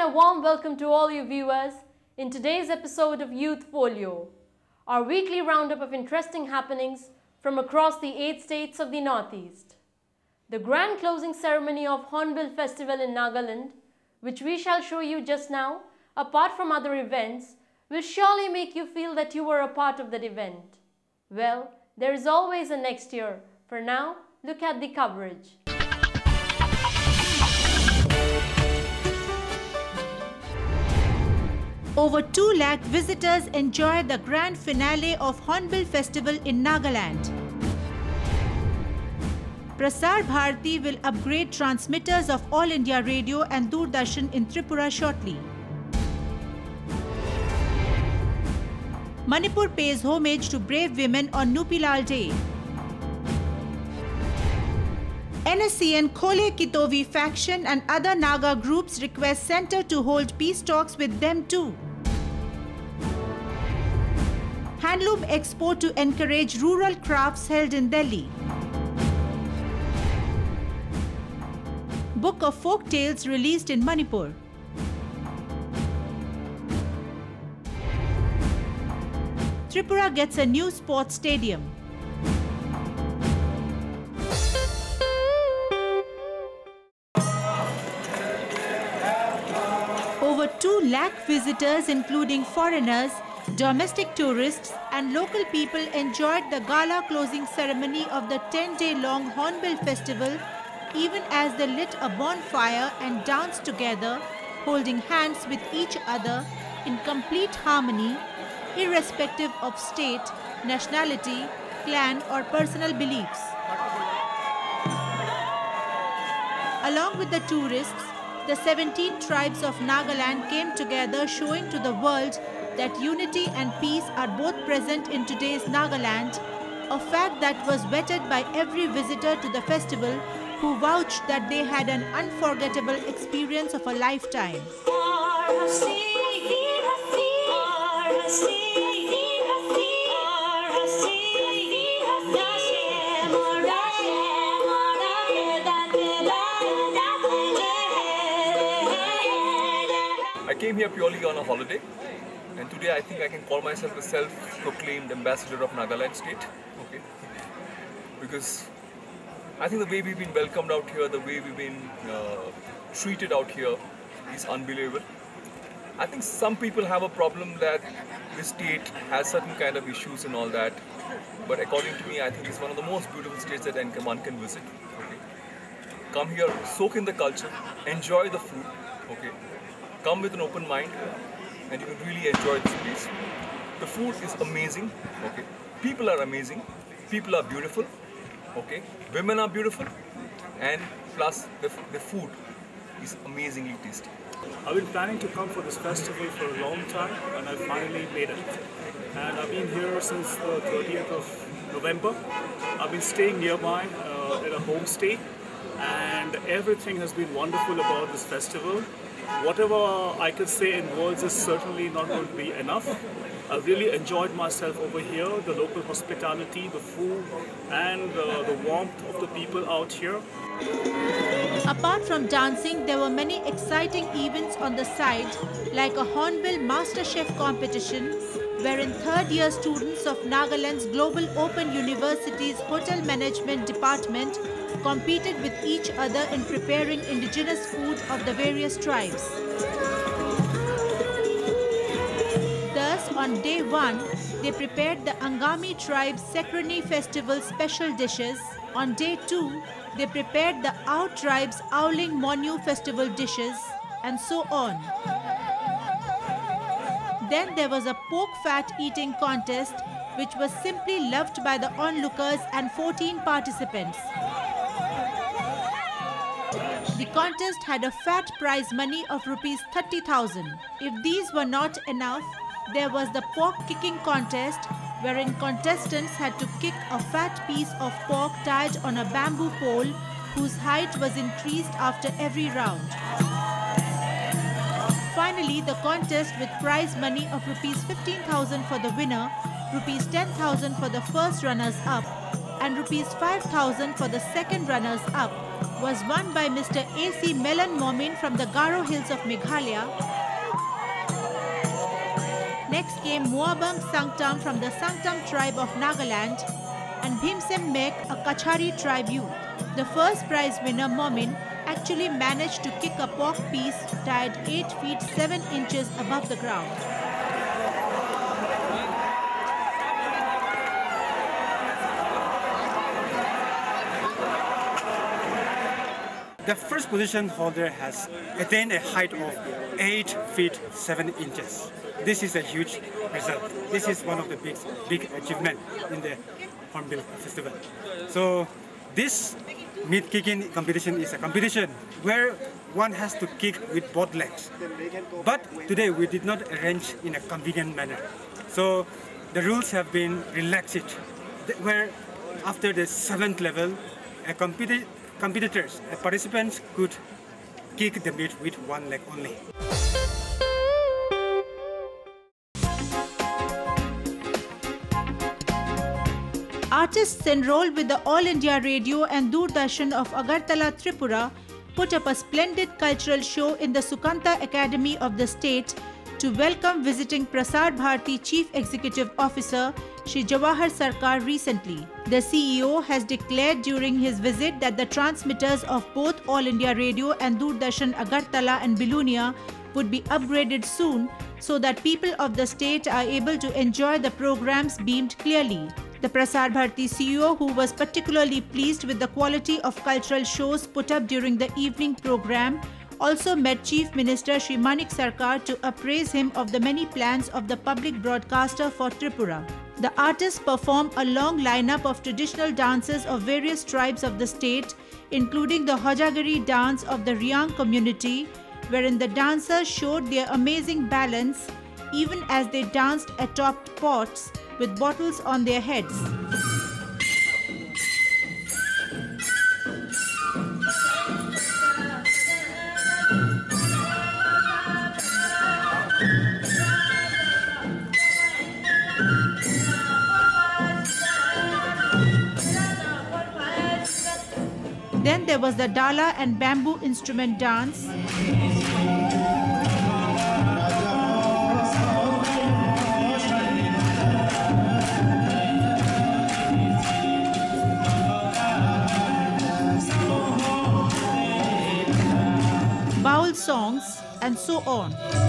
a warm welcome to all you viewers in today's episode of Youth Folio, our weekly roundup of interesting happenings from across the eight states of the Northeast. The grand closing ceremony of Hornbill Festival in Nagaland, which we shall show you just now, apart from other events, will surely make you feel that you were a part of that event. Well, there is always a next year. For now, look at the coverage. Over 2 lakh visitors enjoyed the grand finale of Hornbill Festival in Nagaland. Prasar Bharati will upgrade transmitters of All India Radio and Doordarshan in Tripura shortly. Manipur pays homage to brave women on Nupilal Day. NSCN Khole Kitovi faction and other Naga groups request center to hold peace talks with them too. Handloom Expo to encourage rural crafts held in Delhi. Book of Folk Tales released in Manipur. Tripura gets a new sports stadium. 2 lakh visitors, including foreigners, domestic tourists, and local people, enjoyed the gala closing ceremony of the 10 day long Hornbill Festival, even as they lit a bonfire and danced together, holding hands with each other in complete harmony, irrespective of state, nationality, clan, or personal beliefs. Along with the tourists, the 17 tribes of Nagaland came together showing to the world that unity and peace are both present in today's Nagaland, a fact that was vetted by every visitor to the festival who vouched that they had an unforgettable experience of a lifetime. I came here purely on a holiday, and today I think I can call myself a self-proclaimed ambassador of Nagaland state. Okay, because I think the way we've been welcomed out here, the way we've been uh, treated out here, is unbelievable. I think some people have a problem that this state has certain kind of issues and all that, but according to me, I think it's one of the most beautiful states that one can visit. Okay, come here, soak in the culture, enjoy the food. Okay, come with an open mind and you can really enjoy this place. The food is amazing, okay. People are amazing, people are beautiful, okay. Women are beautiful and plus the, the food is amazingly tasty. I've been planning to come for this festival for a long time and I finally made it. And I've been here since the 30th of November. I've been staying nearby uh, in a homestay and everything has been wonderful about this festival whatever I could say in words is certainly not going to be enough. I really enjoyed myself over here, the local hospitality, the food, and uh, the warmth of the people out here. Apart from dancing, there were many exciting events on the side, like a Hornbill Master Chef competition, wherein third year students of Nagaland's Global Open University's Hotel Management Department competed with each other in preparing indigenous food of the various tribes. Thus, on day one, they prepared the Angami tribe's Sekrenyi festival special dishes. On day two, they prepared the Ao tribe's Aoling Monyu festival dishes, and so on. Then there was a pork fat eating contest, which was simply loved by the onlookers and 14 participants. The contest had a fat prize money of rupees 30,000. If these were not enough, there was the pork kicking contest wherein contestants had to kick a fat piece of pork tied on a bamboo pole whose height was increased after every round. Finally, the contest with prize money of rupees 15,000 for the winner, rupees 10,000 for the first runners up, and rupees 5000 for the second runners up was won by Mr. A.C. Melan Momin from the Garo Hills of Meghalaya. Next came Muabang Sangtam from the Sangtam tribe of Nagaland and Bhimsem Mek, a Kachari tribe youth. The first prize winner, Momin, actually managed to kick a pork piece tied 8 feet 7 inches above the ground. The first position holder has attained a height of 8 feet 7 inches. This is a huge result. This is one of the big, big achievement in the Hornbill Festival. So this meat kicking competition is a competition where one has to kick with both legs. But today we did not arrange in a convenient manner. So the rules have been relaxed where after the seventh level, a competi competitors, a participants could kick the meat with one leg only. Artists enrolled with the All India Radio and Doordarshan of Agartala, Tripura put up a splendid cultural show in the Sukanta Academy of the state to welcome visiting Prasar Bharati Chief Executive Officer Shri Jawahar Sarkar recently. The CEO has declared during his visit that the transmitters of both All India Radio and Doordarshan Agartala and Belonia would be upgraded soon so that people of the state are able to enjoy the programs beamed clearly. The Prasar Bharati CEO, who was particularly pleased with the quality of cultural shows put up during the evening program, also met Chief Minister Sri Manik Sarkar to appraise him of the many plans of the public broadcaster for Tripura. The artists performed a long lineup of traditional dances of various tribes of the state, including the Hojagiri dance of the Riang community, wherein the dancers showed their amazing balance even as they danced atop pots with bottles on their heads. Then there was the Dala and bamboo instrument dance. And so on.